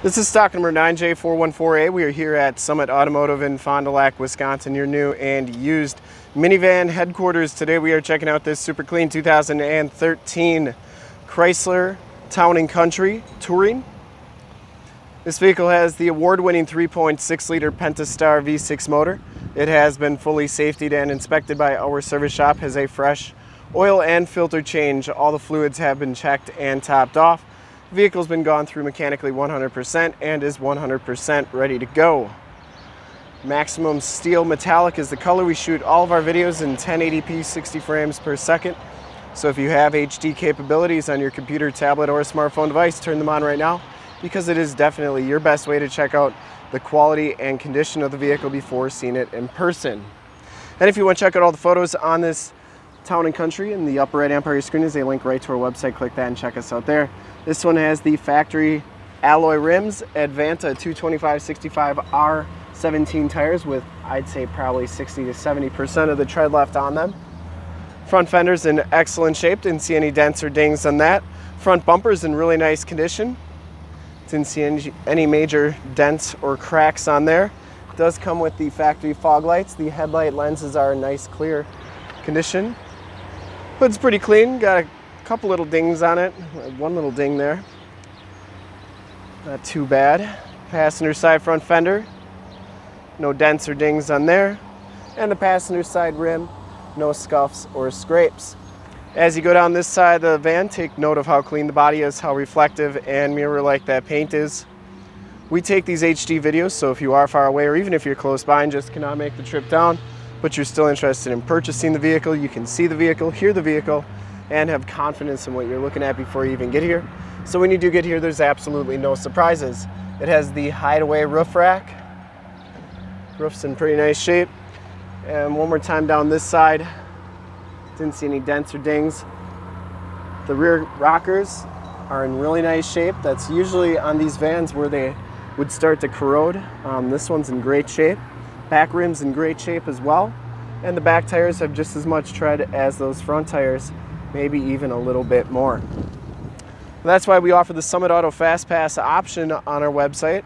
This is stock number 9J414A. We are here at Summit Automotive in Fond du Lac, Wisconsin, your new and used minivan headquarters. Today we are checking out this super clean 2013 Chrysler Town & Country Touring. This vehicle has the award-winning 3.6 liter Pentastar V6 motor. It has been fully safetied and inspected by our service shop, has a fresh oil and filter change. All the fluids have been checked and topped off. Vehicle's been gone through mechanically 100% and is 100% ready to go. Maximum Steel Metallic is the color. We shoot all of our videos in 1080p 60 frames per second. So if you have HD capabilities on your computer, tablet, or smartphone device, turn them on right now because it is definitely your best way to check out the quality and condition of the vehicle before seeing it in person. And if you want to check out all the photos on this Town and Country in the upper right hand part of your screen is a link right to our website. Click that and check us out there. This one has the factory alloy rims, Advanta 225-65 R17 tires with I'd say probably 60 to 70% of the tread left on them. Front fender's in excellent shape, didn't see any dents or dings on that. Front bumper's in really nice condition. Didn't see any, any major dents or cracks on there. Does come with the factory fog lights. The headlight lenses are in nice clear condition. Hood's pretty clean, got a couple little dings on it. One little ding there. Not too bad. Passenger side front fender. No dents or dings on there. And the passenger side rim, no scuffs or scrapes. As you go down this side of the van, take note of how clean the body is, how reflective and mirror-like that paint is. We take these HD videos, so if you are far away or even if you're close by and just cannot make the trip down, but you're still interested in purchasing the vehicle, you can see the vehicle, hear the vehicle, and have confidence in what you're looking at before you even get here. So when you do get here, there's absolutely no surprises. It has the hideaway roof rack. Roof's in pretty nice shape. And one more time down this side, didn't see any dents or dings. The rear rockers are in really nice shape. That's usually on these vans where they would start to corrode. Um, this one's in great shape. Back rim's in great shape as well. And the back tires have just as much tread as those front tires, maybe even a little bit more. That's why we offer the Summit Auto Fast Pass option on our website,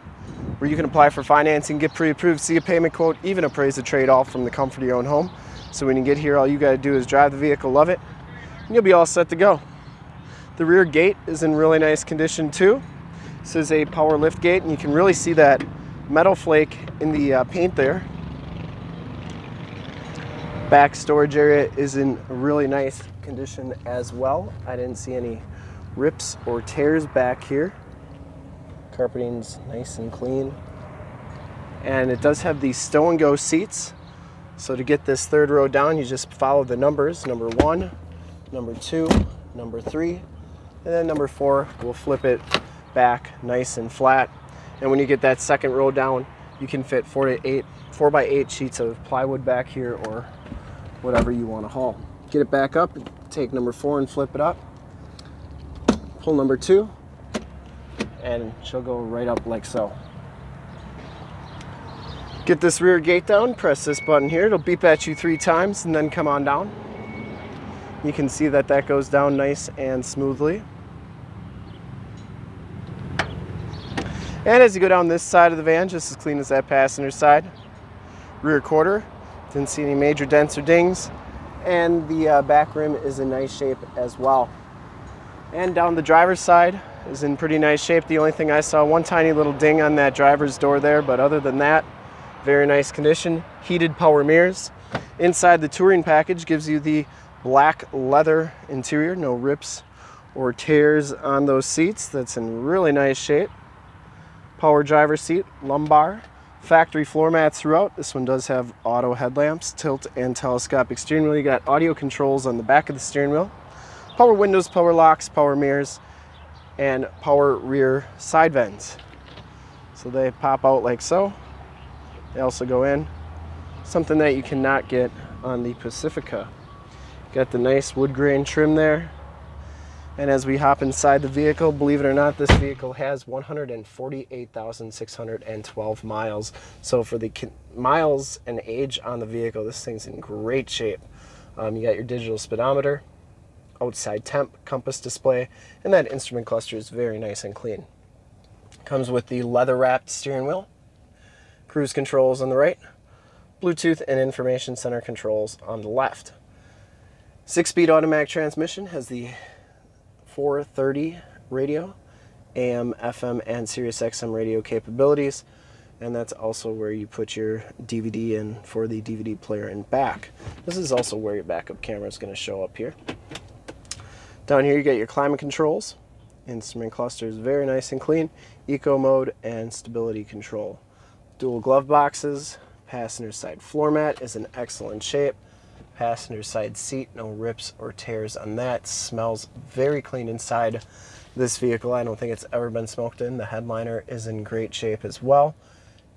where you can apply for financing, get pre-approved, see a payment quote, even appraise the trade-off from the comfort of your own home. So when you get here, all you gotta do is drive the vehicle, love it, and you'll be all set to go. The rear gate is in really nice condition too. This is a power lift gate, and you can really see that metal flake in the uh, paint there back storage area is in really nice condition as well. I didn't see any rips or tears back here. Carpeting's nice and clean. And it does have these stow and go seats. So to get this third row down, you just follow the numbers, number one, number two, number three, and then number four, we'll flip it back nice and flat. And when you get that second row down, you can fit four to eight, four by eight sheets of plywood back here or whatever you want to haul. Get it back up, take number four and flip it up. Pull number two, and she'll go right up like so. Get this rear gate down, press this button here. It'll beep at you three times and then come on down. You can see that that goes down nice and smoothly. And as you go down this side of the van, just as clean as that passenger side, rear quarter, didn't see any major dents or dings. And the uh, back rim is in nice shape as well. And down the driver's side is in pretty nice shape. The only thing I saw, one tiny little ding on that driver's door there, but other than that, very nice condition. Heated power mirrors. Inside the touring package gives you the black leather interior, no rips or tears on those seats. That's in really nice shape. Power driver seat, lumbar, factory floor mats throughout. This one does have auto headlamps, tilt and telescopic steering wheel. You got audio controls on the back of the steering wheel, power windows, power locks, power mirrors, and power rear side vents. So they pop out like so. They also go in. Something that you cannot get on the Pacifica. Got the nice wood grain trim there. And as we hop inside the vehicle, believe it or not, this vehicle has 148,612 miles. So for the miles and age on the vehicle, this thing's in great shape. Um, you got your digital speedometer, outside temp compass display, and that instrument cluster is very nice and clean. Comes with the leather wrapped steering wheel, cruise controls on the right, Bluetooth and information center controls on the left. Six speed automatic transmission has the 430 radio, AM, FM, and Sirius XM radio capabilities. And that's also where you put your DVD in for the DVD player and back. This is also where your backup camera is going to show up here. Down here you get your climate controls. Instrument cluster is very nice and clean. Eco mode and stability control. Dual glove boxes. Passenger side floor mat is in excellent shape. Passenger side seat, no rips or tears on that. Smells very clean inside this vehicle. I don't think it's ever been smoked in. The headliner is in great shape as well.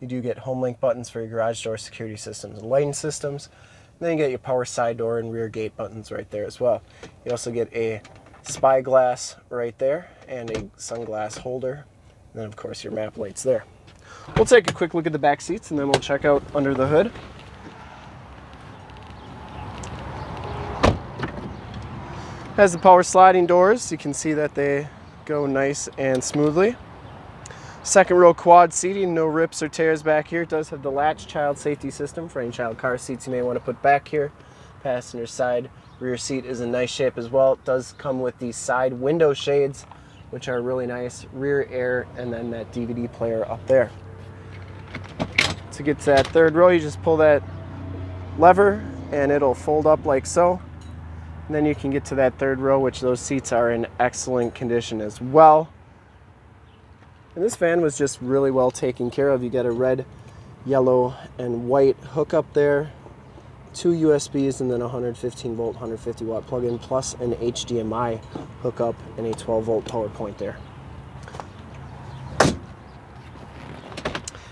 You do get home link buttons for your garage door security systems and lighting systems. And then you get your power side door and rear gate buttons right there as well. You also get a spyglass right there and a sunglass holder. And then of course your map lights there. We'll take a quick look at the back seats and then we'll check out under the hood. Has the power sliding doors. You can see that they go nice and smoothly. Second row quad seating, no rips or tears back here. It does have the latch child safety system for any child car seats you may want to put back here. Passenger side rear seat is in nice shape as well. It does come with these side window shades, which are really nice. Rear air and then that DVD player up there. To get to that third row, you just pull that lever and it'll fold up like so. And then you can get to that third row, which those seats are in excellent condition as well. And this van was just really well taken care of. You got a red, yellow, and white hookup there, two USBs, and then a 115 volt, 150 watt plug-in, plus an HDMI hookup and a 12 volt power point there.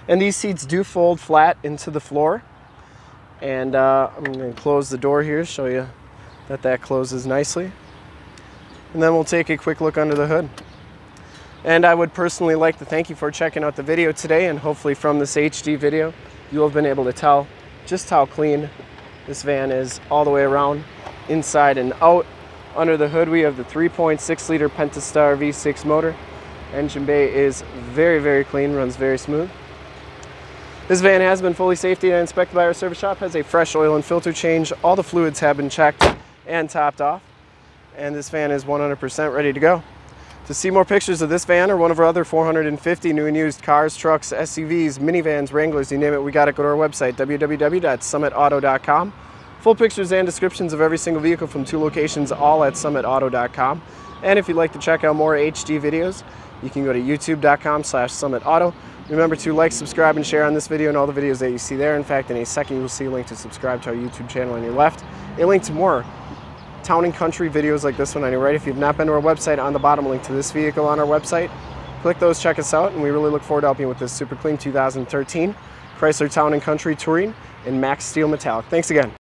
And these seats do fold flat into the floor. And uh, I'm going to close the door here, show you that that closes nicely. And then we'll take a quick look under the hood. And I would personally like to thank you for checking out the video today and hopefully from this HD video, you'll have been able to tell just how clean this van is all the way around, inside and out. Under the hood, we have the 3.6 liter Pentastar V6 motor. Engine bay is very, very clean, runs very smooth. This van has been fully safety and inspected by our service shop, has a fresh oil and filter change. All the fluids have been checked and topped off. And this van is 100% ready to go. To see more pictures of this van or one of our other 450 new and used cars, trucks, SUVs, minivans, Wranglers, you name it, we got it. Go to our website, www.summitauto.com. Full pictures and descriptions of every single vehicle from two locations, all at summitauto.com. And if you'd like to check out more HD videos, you can go to youtube.com slash summitauto. Remember to like, subscribe, and share on this video and all the videos that you see there. In fact, in a second, you'll see a link to subscribe to our YouTube channel on your left, a link to more town and country videos like this one on your right. If you've not been to our website, on the bottom, link to this vehicle on our website. Click those, check us out, and we really look forward to helping you with this super clean 2013 Chrysler Town and Country Touring in Max Steel Metallic. Thanks again.